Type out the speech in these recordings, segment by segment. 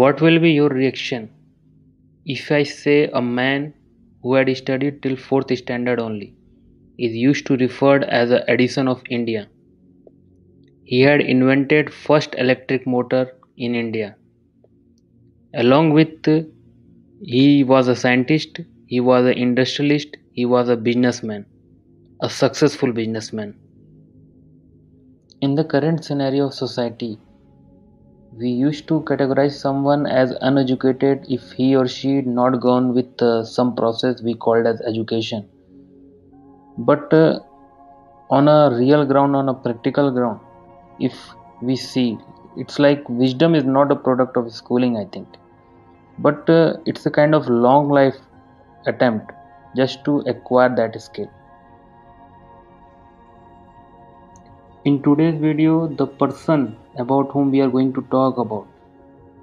What will be your reaction if I say a man who had studied till 4th standard only is used to referred as a Edison of India? He had invented first electric motor in India. Along with he was a scientist, he was an industrialist, he was a businessman, a successful businessman. In the current scenario of society, we used to categorize someone as uneducated if he or she not gone with uh, some process we called as education. But uh, on a real ground on a practical ground if we see it's like wisdom is not a product of schooling i think. But uh, it's a kind of long life attempt just to acquire that skill. In today's video the person about whom we are going to talk about.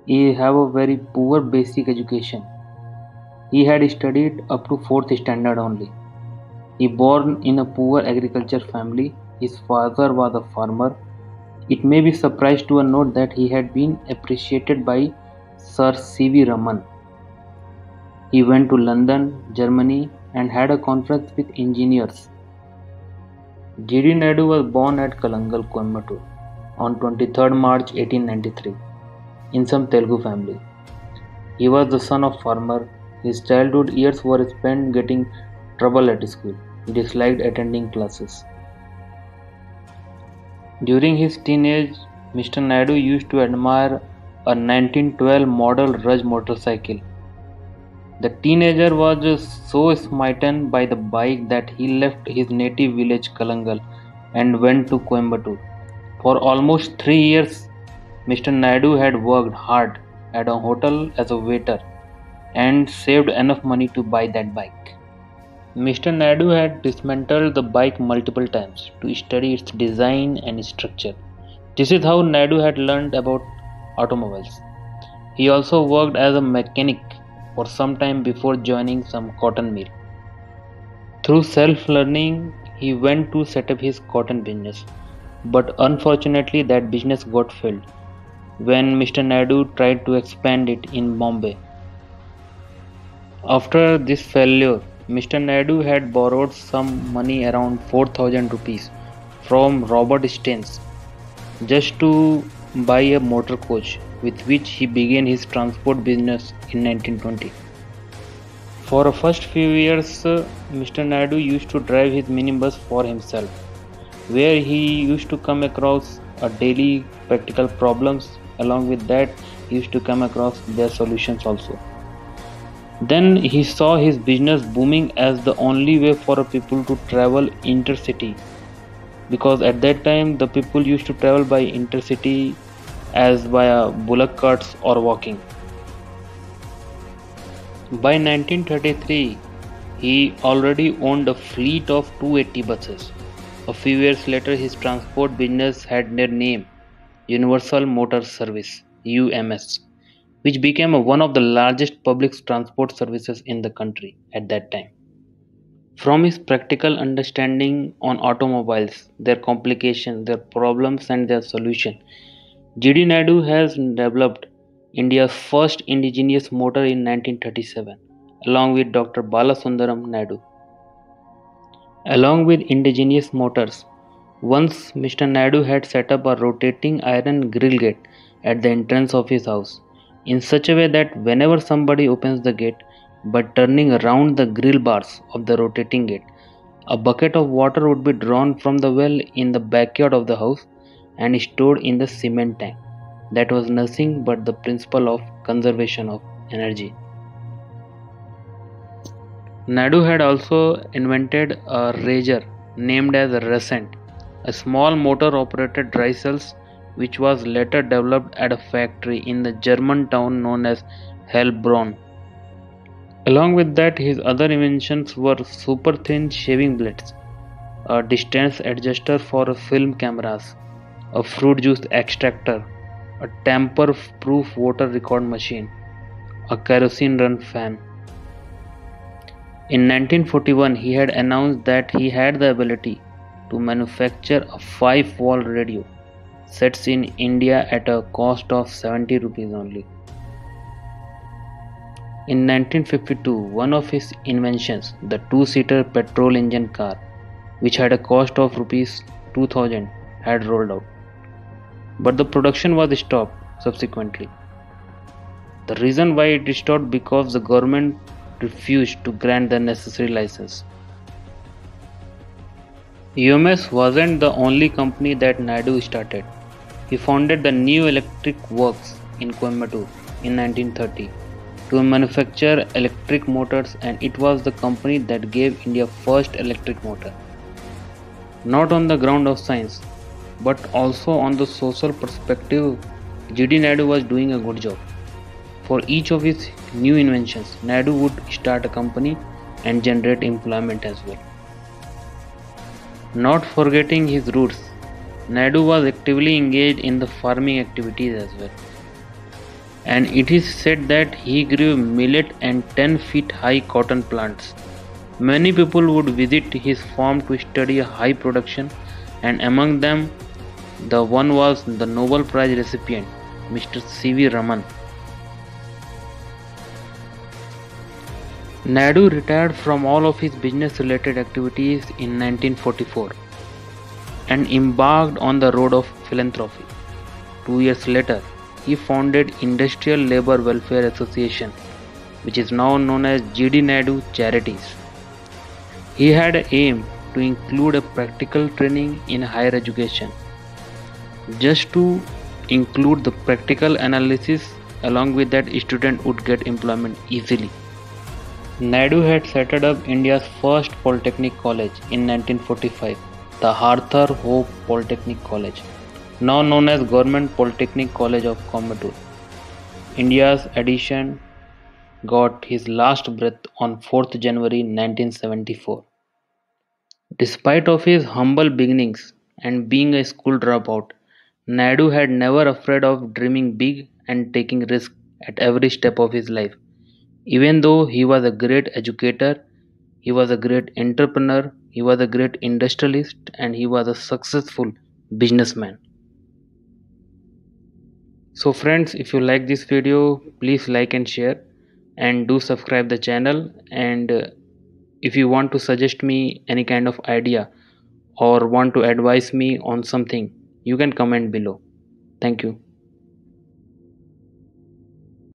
He have a very poor basic education. He had studied up to 4th standard only. He born in a poor agriculture family. His father was a farmer. It may be surprised to note that he had been appreciated by sir c.v raman. He went to london germany and had a conference with engineers. G.D. Naidu was born at Kalangal, Coimbatore on 23rd March 1893 in some Telugu family. He was the son of farmer. His childhood years were spent getting trouble at school. He disliked attending classes. During his teenage, Mr. Naidu used to admire a 1912 model Rudge motorcycle. The teenager was so smitten by the bike that he left his native village Kalangal and went to Coimbatore. For almost three years, Mr. Naidu had worked hard at a hotel as a waiter and saved enough money to buy that bike. Mr. Naidu had dismantled the bike multiple times to study its design and structure. This is how Naidu had learned about automobiles. He also worked as a mechanic for some time before joining some cotton mill. Through self learning, he went to set up his cotton business but unfortunately that business got failed when Mr. Naidu tried to expand it in Bombay. After this failure, Mr. Naidu had borrowed some money around 4000 rupees from Robert Stanes just to buy a motor coach with which he began his transport business in 1920. For the first few years, Mr. Naidu used to drive his minibus for himself where he used to come across a daily practical problems. Along with that he used to come across their solutions also. Then he saw his business booming as the only way for people to travel intercity. Because at that time the people used to travel by intercity as via bullock carts or walking. By 1933 he already owned a fleet of 280 buses a few years later, his transport business had their name Universal Motor Service UMS, which became one of the largest public transport services in the country at that time. From his practical understanding on automobiles, their complications, their problems, and their solution, G.D. Naidu has developed India's first indigenous motor in 1937, along with Dr. Balasundaram Naidu. Along with indigenous motors, once Mr. Naidu had set up a rotating iron grill gate at the entrance of his house in such a way that whenever somebody opens the gate by turning around the grill bars of the rotating gate, a bucket of water would be drawn from the well in the backyard of the house and stored in the cement tank. That was nothing but the principle of conservation of energy. Naidu had also invented a razor named as Rasant, a small motor operated dry cells which was later developed at a factory in the German town known as Heilbronn. Along with that, his other inventions were super thin shaving blades, a distance adjuster for film cameras, a fruit juice extractor, a tamper proof water record machine, a kerosene run fan. In 1941, he had announced that he had the ability to manufacture a 5 valve radio sets in India at a cost of 70 rupees only. In 1952, one of his inventions, the two-seater petrol engine car, which had a cost of rupees 2000, had rolled out. But the production was stopped subsequently. The reason why it stopped because the government refused to grant the necessary license. UMS wasn't the only company that Naidu started. He founded the New Electric Works in Coimbatore in 1930 to manufacture electric motors and it was the company that gave India first electric motor. Not on the ground of science, but also on the social perspective, GD Naidu was doing a good job. For each of his new inventions, Naidu would start a company and generate employment as well. Not forgetting his roots, Naidu was actively engaged in the farming activities as well and it is said that he grew millet and 10 feet high cotton plants. Many people would visit his farm to study high production, and among them, the one was the Nobel Prize recipient, Mr. C.V. Raman. Naidu retired from all of his business related activities in 1944 and embarked on the road of philanthropy. Two years later, he founded Industrial Labour Welfare Association, which is now known as GD Naidu Charities. He had an aim to include a practical training in higher education, just to include the practical analysis along with that student would get employment easily. Naidu had set up India's first polytechnic college in 1945, the Arthur Hope Polytechnic College now known as Government Polytechnic College of Coimbatore. India's Edison got his last breath on 4th January 1974. Despite of his humble beginnings and being a school dropout, Naidu had never afraid of dreaming big and taking risks at every step of his life. Even though he was a great educator, he was a great entrepreneur, he was a great industrialist, and he was a successful businessman. So friends if you like this video please like and share and do subscribe the channel. And uh, if you want to suggest me any kind of idea or want to advise me on something you can comment below. Thank you